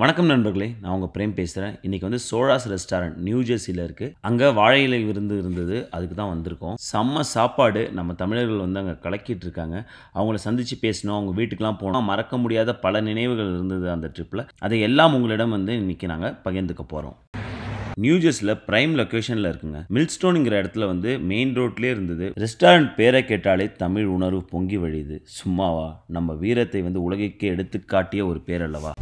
வணக்கம் நண்பர்களே நான் உங்கள் பிரேம் பேசுகிறேன் இன்றைக்கி வந்து சோழாஸ் ரெஸ்டாரண்ட் நியூ ஜெர்சியில் இருக்குது அங்கே வாழை இலை விருந்து இருந்தது அதுக்கு தான் வந்திருக்கோம். செம்ம சாப்பாடு நம்ம தமிழர்கள் வந்து அங்கே கலக்கிட்டு இருக்காங்க. அவங்கள சந்தித்து பேசணும் அவங்க வீட்டுக்கெலாம் போனோம். மறக்க முடியாத பல நினைவுகள் இருந்தது அந்த ட்ரிப்பில் அதை எல்லாம் உங்களிடம் வந்து இன்றைக்கி நாங்கள் பகிர்ந்துக்க போகிறோம் நியூ பிரைம் ப்ரைம் லொக்கேஷனில் இருக்குங்க. மில்ஸ்டோனுங்கிற இடத்துல வந்து மெயின் ரோட்லேயே இருந்தது. ரெஸ்டாரண்ட் பேரை கேட்டாலே தமிழ் உணர்வு பொங்கி வழியுது. சும்மாவா? நம்ம வீரத்தை வந்து உலகிற்கே எடுத்து காட்டிய ஒரு பேர் அல்லவா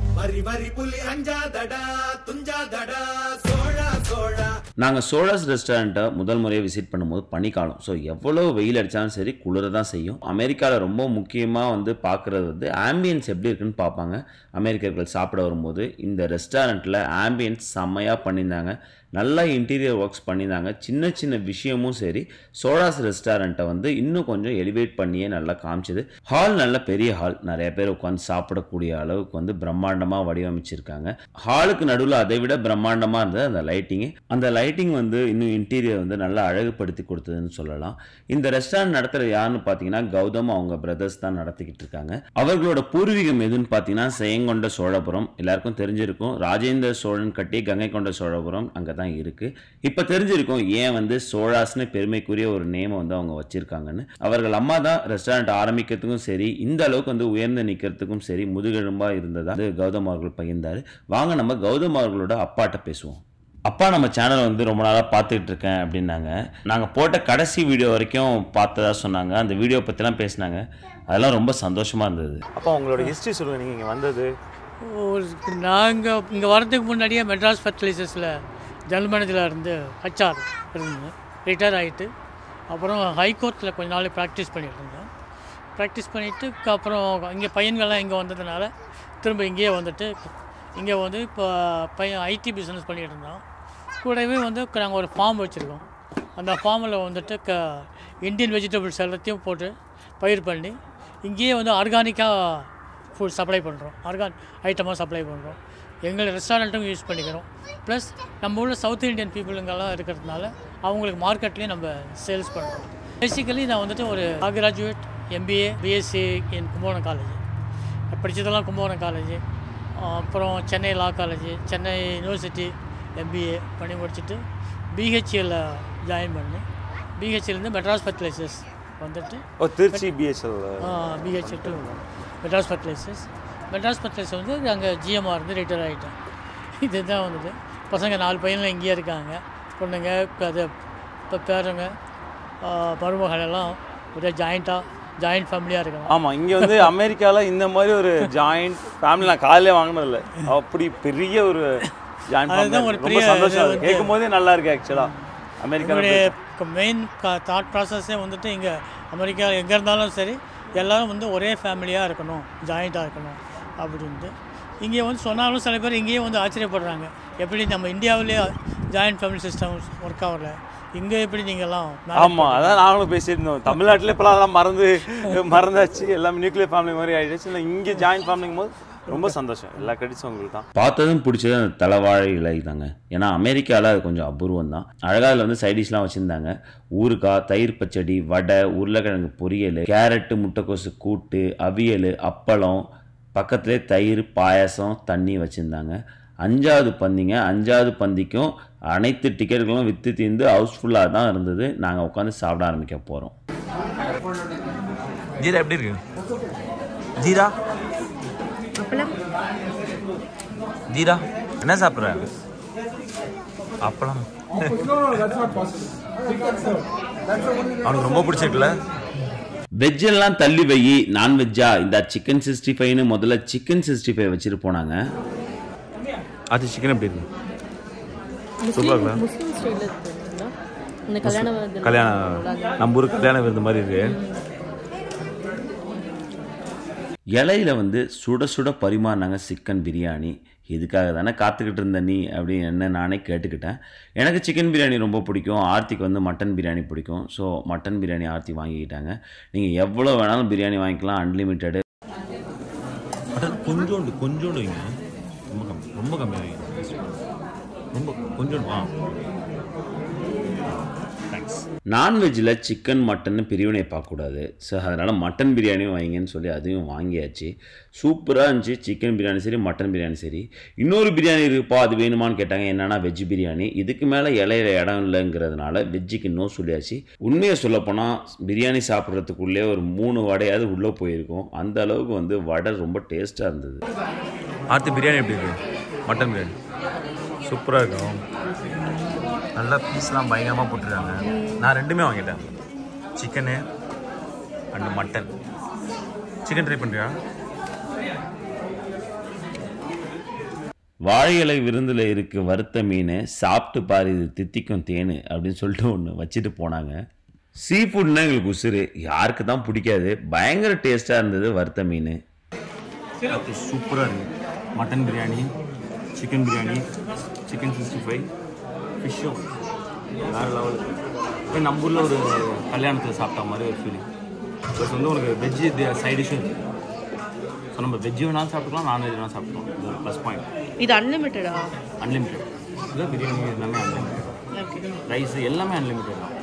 நாங்கள் சோழாஸ் ரெஸ்டாரண்ட்டை முதல் முறையாக விசிட் பண்ணும்போது பனிக்காலம். ஸோ எவ்வளோ வெயில் அடித்தாலும் சரி குளிர தான் செய்யும். அமெரிக்காவில் ரொம்ப முக்கியமாக வந்து பார்க்குறது வந்து ஆம்பியன்ஸ் எப்படி இருக்குன்னு பார்ப்பாங்க அமெரிக்கர்கள் சாப்பிட வரும்போது இந்த ரெஸ்டாரண்ட்டில் ஆம்பியன்ஸ் செம்மையாக பண்ணியிருந்தாங்க. நல்லா இன்டீரியர் ஒர்க்ஸ் பண்ணியிருந்தாங்க. சின்ன சின்ன விஷயமும் சரி சோழாஸ் ரெஸ்டாரண்ட்டை வந்து இன்னும் கொஞ்சம் எலிவேட் பண்ணியே நல்லா காமிச்சது. ஹால் நல்ல பெரிய ஹால் நிறைய பேர் உட்காந்து சாப்பிடக்கூடிய அளவுக்கு வந்து பிரம்மாண்டமாக வடிவமைச்சிருக்காங்க. ஹாலுக்கு நடுவில் அதை விட பிரம்மாண்டமாக இருந்தது அந்த லைட்டிங்கு அந்த லைட்டிங் வந்து இன்னும் இன்டீரியர் வந்து நல்லா அழகுபடுத்தி கொடுத்ததுன்னு சொல்லலாம். இந்த ரெஸ்டாரண்ட் நடத்துகிற யாருன்னு பார்த்தீங்கன்னா கௌதம் அவங்க பிரதர்ஸ் தான் நடத்திக்கிட்டு இருக்காங்க. அவர்களோட பூர்வீகம் எதுன்னு பார்த்தீங்கன்னா செயங்கொண்ட சோழபுரம். எல்லாருக்கும் தெரிஞ்சிருக்கும். ராஜேந்திர சோழன் கட்டி கங்கை கொண்ட சோழபுரம் அங்கே தான் இருக்குது இப்போ தெரிஞ்சிருக்கும் ஏன் வந்து சோழாஸ்னு பெருமைக்குரிய ஒரு நேமை வந்து அவங்க வச்சிருக்காங்கன்னு. அவர்கள் அம்மா தான் ரெஸ்டாரண்ட் ஆரம்பிக்கிறதுக்கும் சரி இந்த அளவுக்கு வந்து உயர்ந்து நிற்கிறதுக்கும் சரி முதுகெலும்பாக இருந்ததா அது கௌதம் அவர்கள் பகிர்ந்தார். வாங்க நம்ம கௌதம் அவர்களோட அப்பாட்ட பேசுவோம். அப்பா நம்ம சேனல் வந்து ரொம்ப நாளாக பார்த்துக்கிட்டு இருக்கேன் அப்படின்னாங்க. நாங்கள் போட்ட கடைசி வீடியோ வரைக்கும் பார்த்ததா சொன்னாங்க. அந்த வீடியோ பற்றிலாம் பேசினாங்க. அதெல்லாம் ரொம்ப சந்தோஷமாக இருந்தது. அப்பா உங்களோட ஹிஸ்ட்ரி சொல்லுங்கள் நீங்கள் இங்கே வந்தது. ஒரு நாங்கள் இங்கே வரதுக்கு முன்னாடியே மெட்ராஸ் ஃபர்டிலைசர்ஸில் ஜெனரல் இருந்து ஹச்ஆர் இருந்தேன் ரிட்டையர் ஆகிட்டு அப்புறம் ஹைகோர்ட்டில் கொஞ்ச நாள் ப்ராக்டிஸ் பண்ணிகிட்டு இருந்தேன். ப்ராக்டிஸ் பண்ணிவிட்டு அப்புறம் இங்கே பையன்கள்லாம் இங்கே வந்ததுனால திரும்ப இங்கேயே வந்துட்டு இங்கே வந்து இப்போ பையன் ஐடி பிஸ்னஸ் பண்ணிகிட்டு இருந்தோம் கூடவே வந்து நாங்கள் ஒரு ஃபார்ம் வச்சுருக்கோம். அந்த ஃபார்மில் வந்துட்டு க இந்தியன் வெஜிடபிள்ஸ் எல்லாத்தையும் போட்டு பயிர் பண்ணி இங்கேயே வந்து ஆர்கானிக்காக ஃபுட் சப்ளை பண்ணுறோம் ஆர்கான் ஐட்டமாக சப்ளை பண்ணுறோம் எங்கள் ரெஸ்டாரண்ட்டும் யூஸ் பண்ணிக்கிறோம். ப்ளஸ் நம்ம உள்ள சவுத் இந்தியன் பீப்புளுங்கெல்லாம் இருக்கிறதுனால அவங்களுக்கு மார்க்கெட்லேயும் நம்ம சேல்ஸ் பண்ணுறோம் பேசிக்கலி நான் வந்துட்டு ஒரு graduate MBA BSc in Kumbakonam college படித்ததெல்லாம் Kumbakonam college அப்புறம் Chennai law college Chennai university MBA பண்ணி முடிச்சுட்டு பிஹெச்எல்ல ஜாயின் பண்ணி பிஹெச்எல்லேருந்து மெட்ராஸ் ஃபர்டிலைசர்ஸ் வந்துட்டு Trichy BSL BHEL to Madras fertilizers Madras fertilizer வந்து அங்கே ஜிஎம்ஆர் இருந்து ரிட்டையர் ஆகிட்டேன் இதுதான் வந்தது பசங்க நாலு பையன்லாம் இங்கேயே இருக்காங்க. பொண்ணுங்க அது இப்போ பேருங்க ஆ, மருமகள் எல்லாம் ஒரே ஜாயிண்ட்டாக ஜாயிண்ட் ஃபேமிலியாக இருக்கணும். ஆமாம் இங்கே வந்து அமெரிக்காவில் இந்த மாதிரி ஒரு ஜாயிண்ட் ஃபேமிலி நான் காலையிலே வாங்கினதில்ல அப்படி பெரிய ஒரு ஜாயிண்ட் அதுதான் ஒரு பெரிய சந்தோஷம். கேட்கும் போதே நல்லா இருக்கு ஆக்சுவலாக அமெரிக்காவில் என்னுடைய மெயின் தாட் ப்ராசஸே வந்துட்டு இங்கே அமெரிக்கா எங்கே இருந்தாலும் சரி எல்லாரும் வந்து ஒரே ஃபேமிலியாக இருக்கணும் ஜாயிண்ட்டாக இருக்கணும். அப்படின்ட்டு. இங்கே வந்து சொன்னாலும் சில பேர் இங்கேயே வந்து ஆச்சரியப்படுறாங்க. எப்படி நம்ம இந்தியாவிலே ஜாயிண்ட் ஃபேமிலி சிஸ்டம் ஒர்க் ஆகல? இங்கே எப்படி நீங்கள்லாம் ஆமாம் அதான் நாங்களும் பேசிட்டு இருந்தோம் தமிழ்நாட்டில் இப்போலாம் அதெல்லாம் மறந்து மறந்தாச்சு. எல்லாமே நியூக்ளியர் ஃபேமிலி மாதிரி ஆகிடுச்சு இல்லை இங்கே ஜாயிண்ட் ஃபேமிலிங்கும் போது ரொம்ப சந்தோஷம். எல்லா கிரெடிட்ஸும் உங்களுக்கு தான் பார்த்ததும் பிடிச்சது அந்த தலைவாழை இலை தாங்க ஏன்னா அமெரிக்காவில் அது கொஞ்சம் அபூர்வம் தான் அழகாக அதில் வந்து சைடிஷ்லாம் வச்சுருந்தாங்க. ஊறுகாய் தயிர் பச்சடி வடை உருளைக்கிழங்கு பொரியல் கேரட்டு முட்டைக்கோசு கூட்டு அவியல் அப்பளம் பக்கத்துலேயே தயிர் பாயாசம் தண்ணி வச்சுருந்தாங்க. அஞ்சாவது பந்திங்க அஞ்சாவது பந்திக்கும் அனைத்து டிக்கெட்டுகளும் விற்று தீர்ந்து ஹவுஸ்ஃபுல்லாக தான் இருந்தது. நாங்கள் உட்காந்து சாப்பிட ஆரம்பிக்க போகிறோம் ஜீரா எப்படி இருக்கு? ஜீரா? ஜீரா? என்ன சாப்பிட்ற? அப்பளம். அவனுக்கு ரொம்ப பிடிச்சிருக்குல்ல. வெஜ்ஜெல்லாம் தள்ளி வை நான்வெஜ்ஜா இந்த சிக்கன் சிக்ஸ்டி ஃபைவ்னு முதல்ல சிக்கன் சிக்ஸ்டி ஃபைவ் வச்சுட்டு போனாங்க. அது சிக்கன் எப்படி இருக்கு? விருந்து. கல்யாணம் நம்ம ஊருக்கு கல்யாண விருது மாதிரி இருக்கு. இலையில வந்து சுட சுட பரிமாறினாங்க சிக்கன் பிரியாணி. இதுக்காக தானே காத்துக்கிட்டு இருந்த நீ அப்படின்னு என்ன நானே கேட்டுக்கிட்டேன். எனக்கு சிக்கன் பிரியாணி ரொம்ப பிடிக்கும். ஆர்த்திக்கு வந்து மட்டன் பிரியாணி பிடிக்கும். ஸோ மட்டன் பிரியாணி ஆர்த்தி வாங்கிக்கிட்டாங்க. நீங்கள் எவ்வளோ வேணாலும் பிரியாணி வாங்கிக்கலாம். அன்லிமிட்டெடு மட்டன் கொஞ்சோண்டு கொஞ்சோண்டு வைங்க. ரொம்ப கம்மி ரொம்ப கம்மியாக வைங்க. ரொம்ப கொஞ்சோண்டு ஆ. தேங்க்ஸ் நான்வெஜ்ஜில் சிக்கன் மட்டன் பிரிவினை பார்க்கக்கூடாது. ஸோ அதனால் மட்டன் பிரியாணியும் வைங்கன்னு சொல்லி அதையும் வாங்கியாச்சு. சூப்பராக இருந்துச்சு. சிக்கன் பிரியாணி சரி மட்டன் பிரியாணி சரி. இன்னொரு பிரியாணி இருக்குப்பா அது வேணுமான்னு கேட்டாங்க. என்னன்னா வெஜ் பிரியாணி. இதுக்கு மேலே இலையில இடம் இல்லைங்கிறதுனால வெஜ்ஜுக்கு நோ சொல்லியாச்சு. உண்மையை சொல்லப்போனால் பிரியாணி சாப்பிட்றதுக்குள்ளே ஒரு மூணு வடையாவது உள்ளே போயிருக்கும். அந்த அளவுக்கு வந்து வடை ரொம்ப டேஸ்ட்டாக இருந்தது. அடுத்து பிரியாணி எப்படி இருக்கு? மட்டன் பிரியாணி. சூப்பராக இருக்கும். நல்லா பீஸ்லாம் பயங்கரமாக போட்டுருக்காங்க. நான் ரெண்டுமே வாங்கிட்டேன். Chicken and mutton chicken try பண்ணுறியா வாழை இலை விருந்தில் இருக்கு வறுத்த மீன் சாப்பிட்டு பாரு இது தித்திக்கும் தேனு அப்படின்னு சொல்லிட்டு ஒன்று வச்சுட்டு போனாங்க. சீ ஃபுட்னா எங்களுக்கு உசுறு. யாருக்கு தான் பிடிக்காது. பயங்கர டேஸ்ட்டாக இருந்தது வறுத்த மீன். சூப்பராக இருக்குது mutton biryani chicken biryani chicken sixty five ஃபிஷ்ஷும் வேறு லெவல் இப்போ நம்ம ஊரில் ஒரு கல்யாணத்தில் சாப்பிட்ட மாதிரி ஒரு ஃபீலிங் ப்ளஸ் வந்து உனக்கு வெஜ்ஜு சைட் டிஷ்ஷும் இருக்குது ஸோ நம்ம வெஜ்ஜு வேணாலும் சாப்பிட்டுக்கலாம் நான்வெஜ் வேணாலும் சாப்பிட்டுக்கலாம். இது ஒரு ப்ளஸ் பாயிண்ட் இது அன்லிமிட்டடா அன்லிமிட்டெட் இல்லை பிரியாணி எல்லாமே அன்லிமிட்டெட் ரைஸ் எல்லாமே அன்லிமிட்டெட் தான்.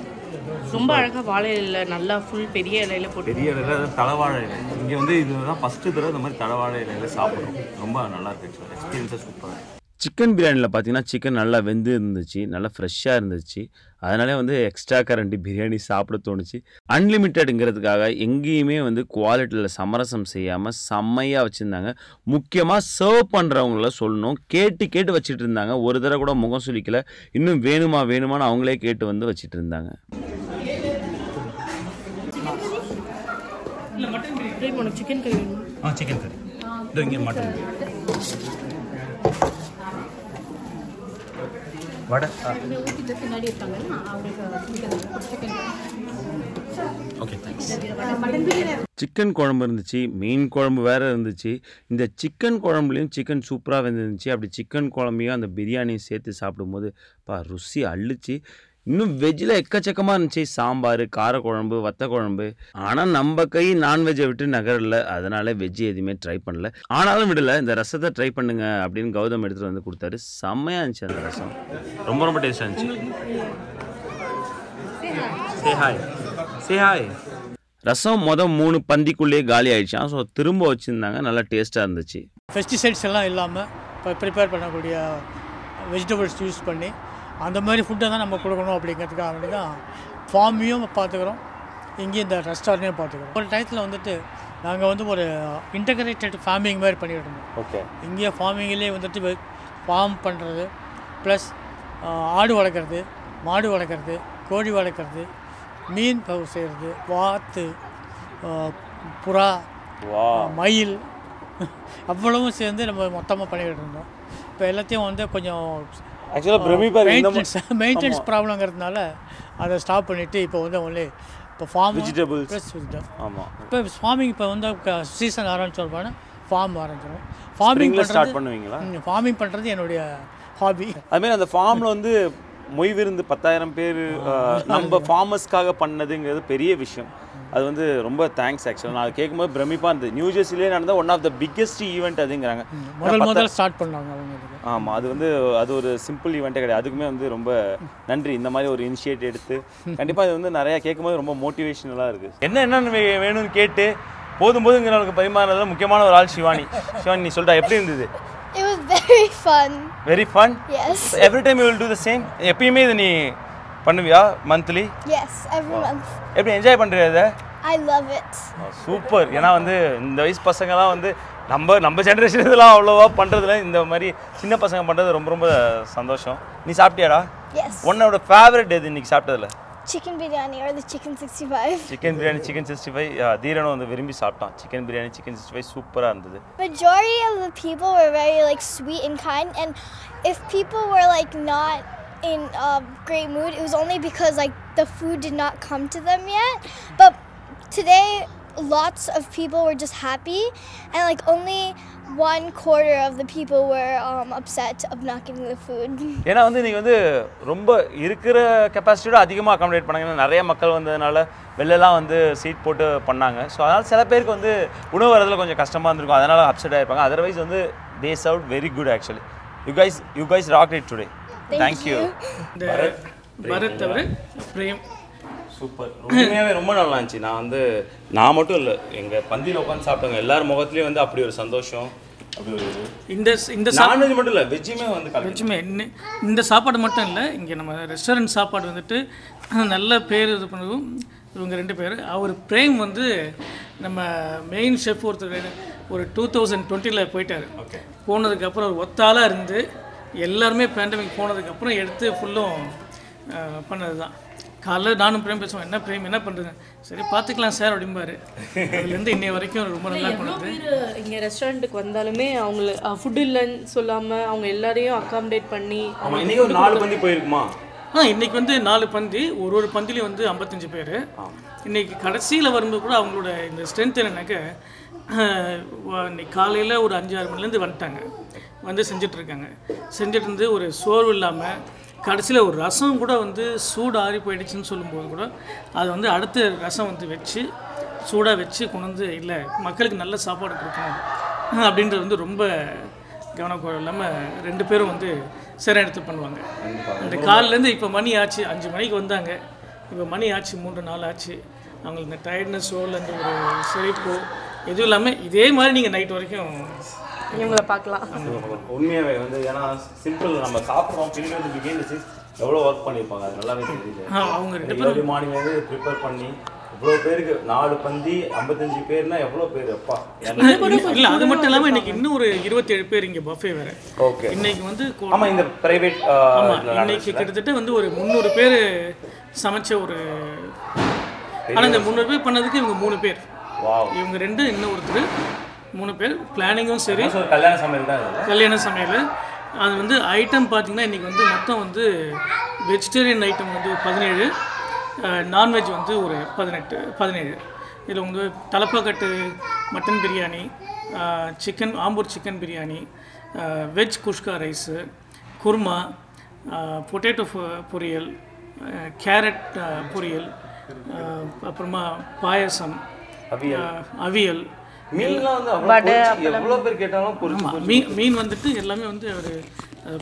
ரொம்ப அழகா வாழை இலையில நல்லா ஃபுல் பெரிய இலையில போட்டு பெரிய இலையில தலைவாழை இலை. இங்கே வந்து இதுதான் ஃபஸ்ட்டு தடவை இந்த மாதிரி தலைவாழை இலையில சாப்பிட்றோம். ரொம்ப நல்லா இருக்கு எக்ஸ்பீரியன்ஸாக சூப்பராக சிக்கன் பிரியாணியில் பார்த்தீங்கன்னா சிக்கன் நல்லா வெந்து இருந்துச்சு நல்லா ஃப்ரெஷ்ஷாக இருந்துச்சு. அதனாலே வந்து எக்ஸ்ட்ரா கரண்டி பிரியாணி சாப்பிட தோணுச்சு. அன்லிமிட்டெடுங்கிறதுக்காக எங்கேயுமே வந்து குவாலிட்டியில் சமரசம் செய்யாமல் செம்மையாக வச்சுருந்தாங்க. முக்கியமாக சர்வ் பண்ணுறவங்கள சொல்லணும். கேட்டு கேட்டு வச்சுட்டு இருந்தாங்க. ஒரு தடவை கூட முகம் சுளிக்கல. இன்னும் வேணுமா வேணுமான்னு அவங்களே கேட்டு வந்து வச்சுட்டு இருந்தாங்க. சிக்கன் கறி சிக்கன் கறி இங்கே மட்டன் வடை ஓகே தேங்க்ஸ் சிக்கன் குழம்பு இருந்துச்சு மீன் குழம்பு வேறு இருந்துச்சு. இந்த சிக்கன் குழம்புலையும் சிக்கன் சூப்பராக வெந்துருந்துச்சு. அப்படி சிக்கன் குழம்பையும் அந்த பிரியாணியும் சேர்த்து சாப்பிடும்போது பா ருசி அள்ளுச்சு. இன்னும் வெஜ்ஜில் எக்கச்சக்கமாக இருந்துச்சு. சாம்பார் காரக்குழம்பு வத்த குழம்பு ஆனால் நம்ம கை நான்வெஜ்ஜை விட்டு நகரல. அதனால வெஜ்ஜு எதுவுமே ட்ரை பண்ணல. ஆனாலும் விடல. இந்த ரசத்தை ட்ரை பண்ணுங்க அப்படின்னு கௌதம் எடுத்துகிட்டு வந்து கொடுத்தாரு. செம்மையாக இருந்துச்சு அந்த ரசம். ரொம்ப ரொம்ப டேஸ்டாக இருந்துச்சு. சே ஹாய் சே ஹாய் ரசம் மொதல் மூணு பந்திக்குள்ளேயே காலி ஆயிடுச்சான் ஸோ திரும்ப வச்சுருந்தாங்க. நல்லா டேஸ்ட்டாக இருந்துச்சு. பெஸ்டிசைட்ஸ் எல்லாம் இல்லாமல் இப்போ ப்ரிப்பேர் பண்ணக்கூடிய வெஜிடபிள்ஸ் யூஸ் பண்ணி அந்த மாதிரி ஃபுட்டை தான் நம்ம கொடுக்கணும் அப்படிங்கிறதுக்காக வேண்டி தான் ஃபார்மையும் பார்த்துக்குறோம். இங்கேயும் இந்த ரெஸ்டாரண்ட்டையும் பார்த்துக்குறோம். ஒரு டயத்தில் வந்துட்டு நாங்கள் வந்து ஒரு இன்டகிரேட்டட் ஃபார்மிங் மாதிரி பண்ணிட்டு இருந்தோம். ஓகே இங்கே ஃபார்மிங்லேயே வந்துட்டு ஃபார்ம் பண்ணுறது ப்ளஸ் ஆடு வளர்க்குறது மாடு வளர்க்குறது கோழி வளர்க்குறது மீன் செய்கிறது வாத்து புறா மயில் அவ்வளவும் சேர்ந்து நம்ம மொத்தமாக பண்ணிக்கிட்டு இருந்தோம். இப்போ எல்லாத்தையும் வந்து கொஞ்சம் ஆக்சுவலாக பிரமிப்பா இருக்கு. இந்த மெயின்டெனன்ஸ் மெயின்டெனன்ஸ் ப்ராப்ளங்கிறதுனால அதை ஸ்டாப் பண்ணிவிட்டு இப்போ வந்து ஒன்லி இப்போ ஃபார்ம் Vegetables. ப்ளஸ் ஆமாம் இப்போ ஃபார்மிங் இப்போ வந்து சீசன் ஆரம்பிச்சோம்னா ஃபார்ம் ஆரம்பிச்சிடும் ஃபார்மிங் ஸ்டார்ட் பண்ணுவீங்களா? ஃபார்மிங் பண்ணுறது என்னுடைய ஹாபி அதுமாரி அந்த ஃபார்மில் வந்து மொய் விருந்து பத்தாயிரம் பேர் நம்ம ஃபார்மர்ஸ்க்காக பண்ணதுங்கிறது பெரிய விஷயம். அது வந்து ரொம்ப தேங்க்ஸ் ஆக்சுவலாக நான் அது கேட்கும்போது பிரமிப்பாக இருந்தது. நியூ ஜெர்சிலே நடந்த one of the biggest event அதுங்கிறாங்க. முதல் முதல் ஸ்டார்ட் பண்ணாங்க அவங்க ஆமாம் அது வந்து அது ஒரு சிம்பிள் ஈவெண்ட்டே கிடையாது. அதுக்குமே வந்து ரொம்ப நன்றி. இந்த மாதிரி ஒரு இனிஷியேட் எடுத்து கண்டிப்பாக இது வந்து நிறையா கேட்கும்போது ரொம்ப மோட்டிவேஷனலாக இருக்குது என்ன என்னென்ன வேணும்னு கேட்டு போதும் போதுங்கிறவங்களுக்கு பரிமாறுறதுல முக்கியமான ஒரு ஆள் சிவானி சிவானி நீ சொல்லிட்டா எப்படி இருந்தது? It was very fun. Very fun Yes. Every time you will do the same எப்பயுமே இது நீ பண்ணுவியா மந்த்லி Yes, every month. எப்படி என்ஜாய் பண்ணுறியா இதை? I love it. சூப்பர் ஏன்னா வந்து இந்த வயசு பசங்கலாம் வந்து நம்ம நம்ம ஜென்ரேஷன் இதெல்லாம் அவ்வளோவா பண்ணுறதுல இந்த மாதிரி சின்ன பசங்க பண்ணுறது ரொம்ப ரொம்ப சந்தோஷம். நீ சாப்பிட்டியாடா. உன்னோட ஃபேவரட் எது இன்னைக்கு சாப்பிட்டதுல? Chicken biryani or the chicken 65. Chicken biryani chicken sixty five தீரனும் வந்து விரும்பி சாப்பிட்டான். Chicken biryani chicken sixty five சூப்பராக இருந்தது. Majority of the people were very like sweet and kind, and if people were like not in a great mood, it was only because like the food did not come to them yet. But today, lots of people were just happy, and like only one quarter of the people were um, upset of not getting the food. ஏன்னா வந்து நீங்கள் வந்து ரொம்ப இருக்கிற கெப்பாசிட்டியோட அதிகமாக accommodate பண்ணாங்க. நிறைய மக்கள் வந்ததுனால வெளிலலாம் வந்து சீட் போட்டு பண்ணாங்க. ஸோ அதனால் சில பேருக்கு வந்து உணவு வரதுல கொஞ்சம் கஷ்டமாக இருந்திருக்கும். அதனால் அப்செட் ஆகிருப்பாங்க அதர்வைஸ் வந்து they shout very good actually you guys you guys rock it today thank you இந்த பரத் தவிர பிரேம் சூப்பர். உண்மையாகவே ரொம்ப நல்லா இருந்துச்சு. நான் வந்து நான் மட்டும் இல்லை எங்கள் பந்தியில் உட்காந்து சாப்பிட்டவங்க எல்லார் முகத்துலேயும் வந்து அப்படி ஒரு சந்தோஷம். ஒரு இந்த இந்த நான்வெஜ் மட்டும் இல்லை வெஜ்ஜுமே வந்து இன்னி- இந்த சாப்பாடு மட்டும் இல்லை இங்கே நம்ம ரெஸ்டாரண்ட் சாப்பாடு வந்துட்டு நல்ல பேர் இது பண்ணதும் இவங்க ரெண்டு பேர். அவர் பிரேம் வந்து நம்ம மெயின் ஷெஃப் ஒருத்தர் ஒரு டூ தௌசண்ட் டுவெண்ட்டியில் போயிட்டார். போனதுக்கப்புறம் அவர் ஒத்தாளாக இருந்து எல்லாருமே பேண்டமிக் போனதுக்கப்புறம் எடுத்து ஃபுல்லும் பண்ணது தான் காலைல நானும் பிரேம் பேசுவோம் என்ன பிரேம் என்ன பண்ணுறது சரி பார்த்துக்கலாம் சார் அப்படிம்பாரு. அதுலேருந்து இன்னைய வரைக்கும் ரொம்ப நல்லா பண்ணுது இங்கே ரெஸ்டாரண்ட்டுக்கு வந்தாலுமே அவங்கள ஃபுட் இல்லைன்னு சொல்லாமல் அவங்க எல்லாரையும் அகாமடேட் பண்ணி இன்றைக்கி ஒரு நாலு பந்தி போயிருக்குமா? ஆ இன்னைக்கு வந்து நாலு பந்தி ஒரு ஒரு பந்திலையும் வந்து ஐம்பத்தஞ்சு பேர். இன்னைக்கு கடைசியில் வரும்போது கூட அவங்களோட இந்த ஸ்ட்ரென்த் என்னன்னாக்க இன்னைக்கு காலையில் ஒரு அஞ்சு ஆறு மணிலேருந்து வந்துட்டாங்க. வந்து செஞ்சுட்டு இருக்காங்க செஞ்சுட்டு இருந்து ஒரு சோர்வு இல்லாமல் கடைசியில் ஒரு ரசம் கூட வந்து சூடு ஆறி போயிடுச்சுன்னு சொல்லும்போது கூட அதை வந்து அடுத்த ரசம் வந்து வச்சு சூடாக வச்சு கொண்டு வந்து இல்லை மக்களுக்கு நல்ல சாப்பாடு கொடுக்கணும். அப்படின்றது வந்து ரொம்ப கவனக்குறை இல்லாமல் ரெண்டு பேரும் வந்து சிறை எடுத்து பண்ணுவாங்க அந்த காலிலேருந்து இப்போ மணி ஆச்சு அஞ்சு மணிக்கு வந்தாங்க. இப்போ மணி ஆச்சு மூன்று நாள் ஆச்சு. அவங்களுக்கு இந்த டயர்ட்னஸோ இல்லை இந்த ஒரு செழிப்போ எதுவும் இல்லாமல் இதே மாதிரி நீங்கள் நைட் வரைக்கும் இவங்களை பார்க்கலாம். உண்மையாகவே வந்து ஏன்னா சிம்பிள் நம்ம சாப்பிட்றோம் பின்னாடி எவ்வளோ ஒர்க் பண்ணியிருப்பாங்க அது நல்லாவே தெரியுது. ஆ, அவங்க ரெண்டு ஏர்லி மார்னிங் வந்து ப்ரிப்பேர் பண்ணி இவ்வளோ பேருக்கு நாலு பந்தி ஐம்பத்தஞ்சு பேர்னா எவ்வளோ பேர்? அப்பா இல்லை அது மட்டும் இல்லாமல் இன்னைக்கு இன்னும் ஒரு இருபத்தேழு பேர் இங்கே பஃபே வேறு. ஓகே இன்னைக்கு வந்து ஆமாம் இந்த ப்ரைவேட் ஆமா இன்னைக்கு கிட்டத்தட்ட வந்து ஒரு முந்நூறு பேர் சமைச்ச ஒரு ஆனால் இந்த முந்நூறு பேர் பண்ணதுக்கு இவங்க மூணு பேர். வாவ் இவங்க ரெண்டு இன்னும் ஒருத்தர் மூணு பேர். பிளானிங்கும் சரி. கல்யாண சமையல் தான் கல்யாண சமையல். அது வந்து ஐட்டம் பார்த்தீங்கன்னா இன்றைக்கி வந்து மொத்தம் வந்து வெஜிடேரியன் ஐட்டம் வந்து பதினேழு. நான்வெஜ் வந்து ஒரு பதினெட்டு பதினேழு. இதில் வந்து Thalappakatti mutton biryani chicken Ambur chicken biryani veg kuska rice குருமா பொட்டேட்டோ பொரியல் கேரட் பொரியல் அப்புறமா பாயசம் அவியல். மீன் மீன் வந்துட்டு எல்லாமே வந்து அவர்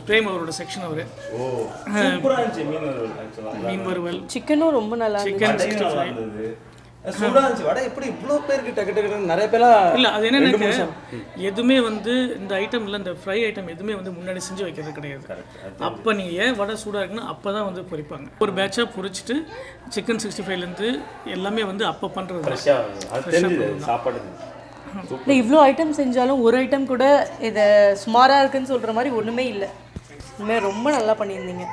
பிரேம் அவரோட செக்ஷன் அவர். மீன் வறுவல் சிக்கனும் ரொம்ப நல்லா சிக்கன் அது என்னென்ன எதுவுமே வந்து இந்த ஐட்டம் இல்லை இந்த ஃப்ரை ஐட்டம் எதுவுமே வந்து முன்னாடி செஞ்சு வைக்கிறது கிடையாது. அப்போ நீங்கள் ஏன் வடை சூடாக இருக்குன்னா அப்போ தான் வந்து பொரிப்பாங்க ஒரு பேட்சாக பொரிச்சிட்டு சிக்கன் சிக்ஸ்டி ஃபைவ்லேருந்து எல்லாமே வந்து அப்போ பண்ணுறது சாப்பாடு இல்லை இவ்வளோ ஐட்டம் செஞ்சாலும் ஒரு ஐட்டம் கூட இதை சுமாராக இருக்குன்னு சொல்கிற மாதிரி ஒன்றுமே இல்லை. உண்மையாக ரொம்ப நல்லா பண்ணியிருந்தீங்க.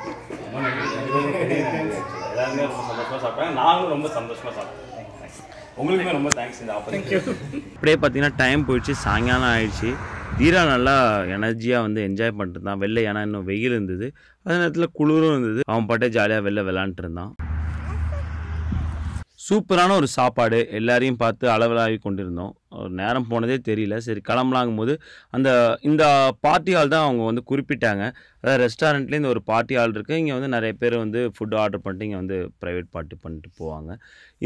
ரொம்ப நன்றி. எல்லாருமே ரொம்ப சந்தோஷமாக சாப்பிட்டாங்க. நாங்களும் ரொம்ப சந்தோஷமாக சாப்பிட்டோம். உங்களுக்குமே ரொம்ப தேங்க்ஸ் இந்த ஆப்பர்ச்சுனிட்டி அப்படியே பார்த்தீங்கன்னா டைம் போயிடுச்சு. சாயங்காலம் ஆயிடுச்சு. தீரா நல்லா எனர்ஜியாக வந்து என்ஜாய் பண்ணிட்டு இருந்தான். வெளில ஏன்னா இன்னும் வெயில் இருந்தது. அதே நேரத்தில் குளிரும் இருந்தது. அவன் பாட்டே ஜாலியாக வெளில விளாண்டுட்டு இருந்தான். சூப்பரான ஒரு சாப்பாடு எல்லாரையும் பார்த்து அளவலாகி கொண்டிருந்தோம். ஒரு நேரம் போனதே தெரியல. சரி கிளம்பலாங்கும் போது அந்த இந்த பார்ட்டி ஹால் தான் அவங்க வந்து குறிப்பிட்டாங்க. அதாவது ரெஸ்டாரண்ட்லேயே இந்த ஒரு பார்ட்டி ஹால் இருக்குது இங்கே வந்து நிறைய பேர் வந்து ஃபுட் ஆர்டர் பண்ணிட்டு இங்கே வந்து ப்ரைவேட் பார்ட்டி பண்ணிட்டு போவாங்க.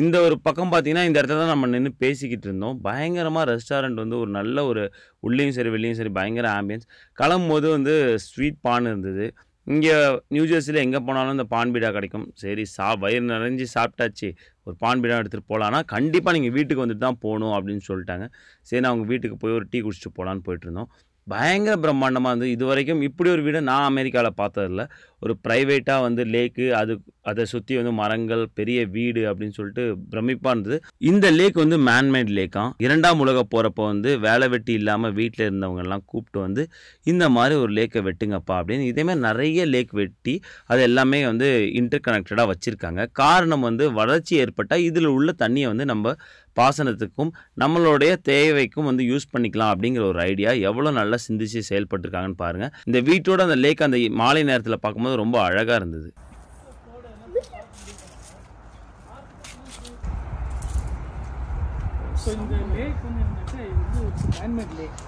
இந்த ஒரு பக்கம் பார்த்தீங்கன்னா இந்த இடத்துல தான் நம்ம நின்று பேசிக்கிட்டு இருந்தோம். பயங்கரமாக ரெஸ்டாரண்ட் வந்து ஒரு நல்ல ஒரு உள்ளேயும் சரி வெளியும் சரி பயங்கர ஆம்பியன்ஸ் கிளம்பும் போது வந்து ஸ்வீட் பான் இருந்தது. இங்கே நியூஜெர்சியில் எங்கே போனாலும் இந்த பான்பீடா கிடைக்கும். சரி சா வயிறு நிறைஞ்சி சாப்பிட்டாச்சு. ஒரு பான் பீடா எடுத்துகிட்டு போகலான்னா கண்டிப்பாக நீங்கள் வீட்டுக்கு வந்துட்டு தான் போகணும் அப்படின்னு சொல்லிட்டாங்க. சரி நான் அவங்க வீட்டுக்கு போய் ஒரு டீ குடிச்சிட்டு போகலான்னு போயிட்டுருந்தோம் பயங்கர பிரம்மாண்டமாக இருந்தது. இது வரைக்கும் இப்படி ஒரு வீடை நான் அமெரிக்காவில் பார்த்ததில்ல. ஒரு ப்ரைவேட்டாக வந்து லேக்கு அது அதை சுற்றி வந்து மரங்கள் பெரிய வீடு அப்படின்னு சொல்லிட்டு பிரமிப்பாக இருந்தது. இந்த லேக் வந்து மேன்மேட் லேக்காம் இரண்டாம் உலக போகிறப்போ வந்து வேலை வெட்டி இல்லாமல் வீட்டில் இருந்தவங்கெல்லாம் கூப்பிட்டு வந்து இந்த மாதிரி ஒரு லேக்கை வெட்டுங்கப்பா அப்படின்னு. இதேமாதிரி நிறைய லேக் வெட்டி அது எல்லாமே வந்து இன்டர் கனெக்டடாக வச்சுருக்காங்க. காரணம் வந்து வளர்ச்சி ஏற்பட்டால் இதில் உள்ள தண்ணியை வந்து நம்ம பாசனத்துக்கும் நம்மளுடைய தேவைக்கும் வந்து யூஸ் பண்ணிக்கலாம் அப்படிங்கிற ஒரு ஐடியா எவ்வளோ நல்லா சிந்திச்சு செயல்பட்டிருக்காங்கன்னு பாருங்கள் இந்த வீட்டோட அந்த லேக் அந்த மாலை நேரத்தில் பார்க்கும்போது ரொம்ப அழகாக இருந்தது. ஸோ இந்த லேக் வந்து என்னன்னாக்கா இது வந்து manmade lake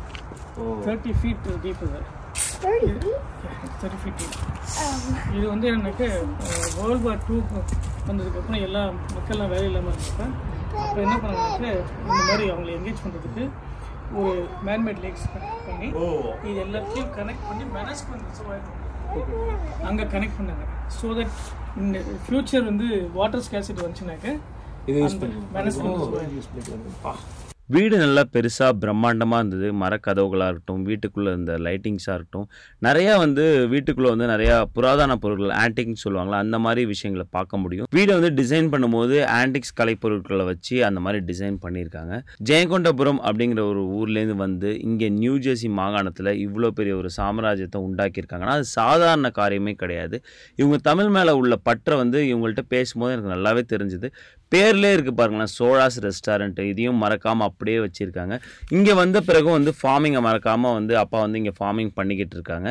thirty feet deep இது தேர்ட்டி ஃபீட் டீப் இது வந்து என்னன்னாக்கா வேர்ல்டு வார் டூ வந்ததுக்கப்புறம் எல்லா மக்கள்லாம் வேலை இல்லாமல் இருந்தப்ப அப்போ என்ன பண்ணாங்கன்னாக்கா இந்த மாதிரி அவங்களை என்கேஜ் பண்ணுறதுக்கு ஒரு மேன்மேட் லேக்ஸ் பண்ணி இது எல்லாத்தையும் கனெக்ட் பண்ணி மேனேஜ்மெண்ட் ரிசர்வாயர் அங்கே கனெக்ட் பண்ணாங்க. ஸோ தட் இந்த ஃப்யூச்சர் வந்து வாட்டர் ஸ்கேசிட்டி வந்துச்சுனாக்க இது யூஸ் மேனேஜ்மெண்ட் வீடு நல்லா பெருசாக பிரம்மாண்டமாக இருந்தது. மரக்கதவுகளாக இருக்கட்டும் வீட்டுக்குள்ளே இருந்த லைட்டிங்ஸாக இருக்கட்டும். நிறையா வந்து வீட்டுக்குள்ளே வந்து நிறையா புராதன பொருட்கள் ஆன்டிக்னு சொல்லுவாங்களா அந்த மாதிரி விஷயங்களை பார்க்க முடியும். வீடை வந்து டிசைன் பண்ணும்போது ஆன்டிக்ஸ் கலைப்பொருட்களை வச்சு அந்த மாதிரி டிசைன் பண்ணியிருக்காங்க. ஜெயங்கொண்டபுரம் அப்படிங்கிற ஒரு ஊர்லேருந்து வந்து இங்கே நியூ ஜெர்சி மாகாணத்தில் இவ்வளோ பெரிய ஒரு சாம்ராஜ்யத்தை உண்டாக்கியிருக்காங்கன்னா அது சாதாரண காரியமே கிடையாது. இவங்க தமிழ் மேலே உள்ள பற்றை வந்து இவங்கள்ட்ட பேசும்போது எனக்கு நல்லாவே தெரிஞ்சுது. பேர்லேயே இருக்குது பாருங்களேன் சோழாஸ் ரெஸ்டாரண்ட் இதையும் மறக்காமல் அப்படியே வச்சுருக்காங்க. இங்கே வந்த பிறகு வந்து ஃபார்மிங்கை மறக்காமல் வந்து அப்பா வந்து இங்கே ஃபார்மிங் பண்ணிக்கிட்டு இருக்காங்க.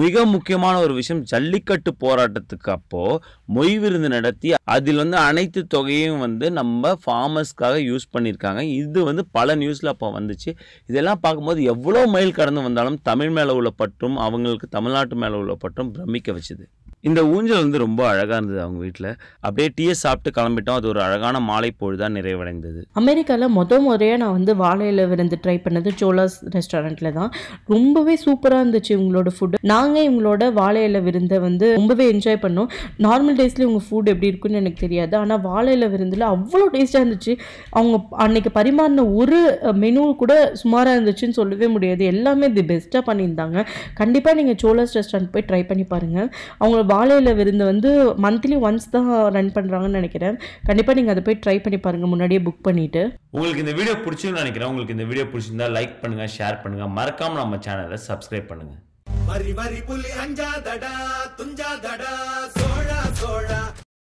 மிக முக்கியமான ஒரு விஷயம் ஜல்லிக்கட்டு போராட்டத்துக்கு அப்போது மொய் விருந்து நடத்தி அதில் வந்து அனைத்து தொகையும் வந்து நம்ம ஃபார்மர்ஸ்க்காக யூஸ் பண்ணியிருக்காங்க. இது வந்து பல நியூஸில் அப்போ வந்துச்சு. இதெல்லாம் பார்க்கும்போது எவ்வளோ மைல் கடந்து வந்தாலும் தமிழ் மேலே உள்ள பற்றும் அவங்களுக்கு தமிழ்நாட்டு மேலே உள்ள பற்றும் பிரமிக்க வச்சுது. இந்த ஊஞ்சல் வந்து ரொம்ப அழகாக இருந்தது அவங்க வீட்டில் அப்படியே டீயை சாப்பிட்டு கிளம்பிட்டோம். அது ஒரு அழகான மாலை பொழுதாக நிறைவடைந்தது. அமெரிக்காவில் மொத முறையாக நான் வந்து வாழையில் விருந்து ட்ரை பண்ணது சோலாஸ் ரெஸ்டாரண்ட்டில் தான். ரொம்பவே சூப்பராக இருந்துச்சு இவங்களோட ஃபுட்டு நாங்கள் இவங்களோட வாழையில் விருந்தை வந்து ரொம்பவே என்ஜாய் பண்ணோம். நார்மல் டேஸில் இவங்க ஃபுட் எப்படி இருக்குன்னு எனக்கு தெரியாது. ஆனால் வாழையில் விருந்தில் அவ்வளோ டேஸ்ட்டாக இருந்துச்சு. அவங்க அன்னைக்கு பரிமாறின ஒரு மெனு கூட சுமாராக இருந்துச்சுன்னு சொல்லவே முடியாது. எல்லாமே தி பெஸ்ட்டாக பண்ணியிருந்தாங்க. கண்டிப்பாக நீங்கள் சோலாஸ் ரெஸ்டாரண்ட் போய் ட்ரை பண்ணி பாருங்கள் அவங்க வாழையில விருந்து வந்து மந்த்லி ஒன்ஸ் தான் ரன் பண்ணுறாங்கன்னு நினைக்கிறேன். கண்டிப்பாக நீங்கள் அதை போய் ட்ரை பண்ணி பாருங்கள் முன்னாடியே புக் பண்ணிவிட்டு உங்களுக்கு இந்த வீடியோ பிடிச்சிருன்னு நினைக்கிறேன். உங்களுக்கு இந்த வீடியோ பிடிச்சிருந்தா லைக் பண்ணுங்கள் ஷேர் பண்ணுங்கள் மறக்காமல் நம்ம சேனலை சப்ஸ்கிரைப் பண்ணுங்கள் வரி வரி புலி அஞ்சாதடா துஞ்சாதடா சோழா சோழா.